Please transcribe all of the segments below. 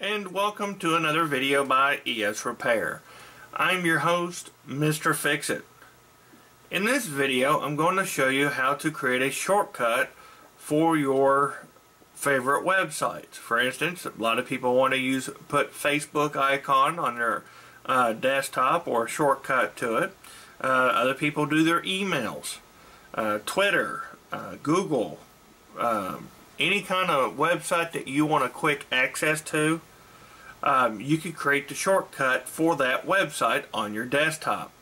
And welcome to another video by ES Repair. I'm your host, Mr. Fixit. In this video, I'm going to show you how to create a shortcut for your favorite websites. For instance, a lot of people want to use put Facebook icon on their uh, desktop or shortcut to it. Uh, other people do their emails, uh, Twitter, uh, Google, um, any kind of website that you want a quick access to, um, you can create the shortcut for that website on your desktop.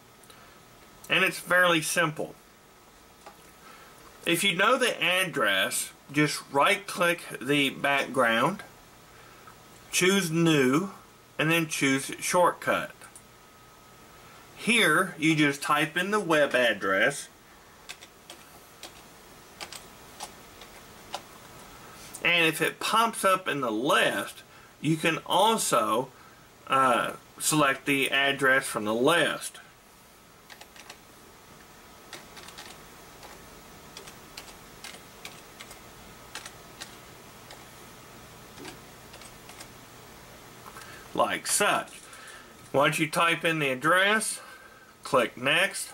And it's fairly simple. If you know the address, just right click the background, choose new, and then choose shortcut. Here, you just type in the web address And if it pops up in the list, you can also uh, select the address from the list. Like such. Once you type in the address, click Next,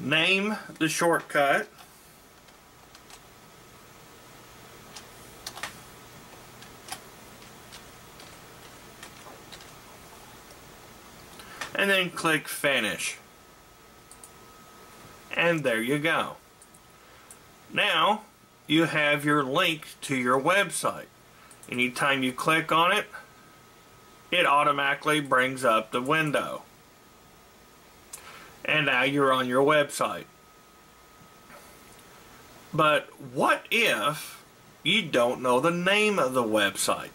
name the shortcut, and then click finish. And there you go. Now you have your link to your website. Anytime you click on it it automatically brings up the window. And now you're on your website. But what if you don't know the name of the website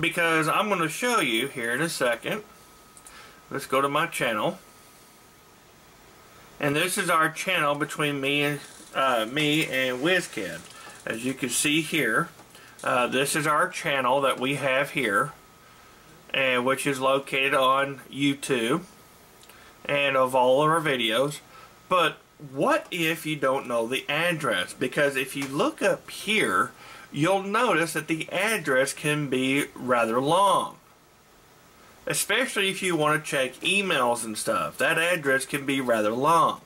because I'm going to show you here in a second. Let's go to my channel. And this is our channel between me and uh, me and WizKid. As you can see here, uh, this is our channel that we have here, and which is located on YouTube and of all of our videos. But what if you don't know the address? Because if you look up here, you'll notice that the address can be rather long. Especially if you want to check emails and stuff. That address can be rather long.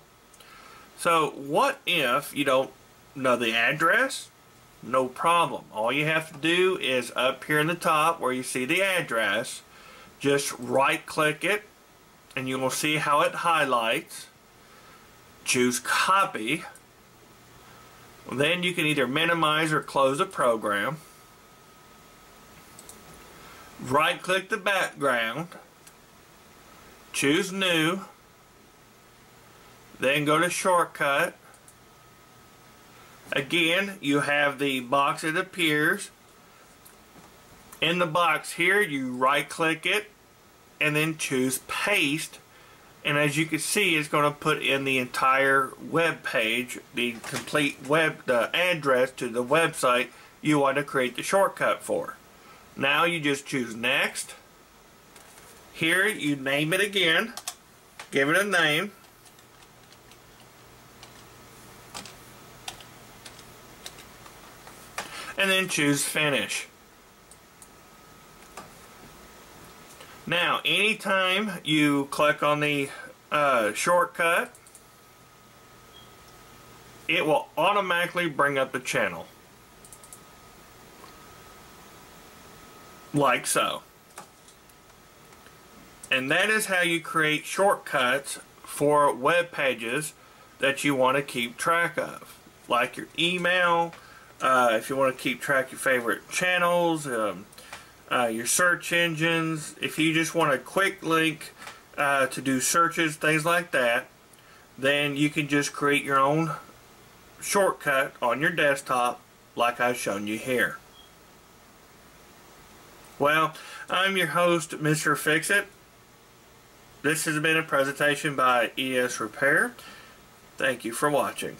So what if you don't know the address? No problem. All you have to do is up here in the top where you see the address, just right click it and you will see how it highlights. Choose copy then you can either minimize or close a program. Right click the background. Choose new. Then go to shortcut. Again, you have the box that appears. In the box here, you right click it and then choose paste and as you can see it's going to put in the entire web page the complete web the address to the website you want to create the shortcut for. Now you just choose next. Here you name it again. Give it a name. And then choose finish Now, anytime you click on the uh, shortcut, it will automatically bring up the channel. Like so. And that is how you create shortcuts for web pages that you want to keep track of. Like your email, uh, if you want to keep track of your favorite channels, um, uh, your search engines. If you just want a quick link uh, to do searches, things like that, then you can just create your own shortcut on your desktop like I've shown you here. Well, I'm your host, Mr. Fixit. This has been a presentation by ES Repair. Thank you for watching.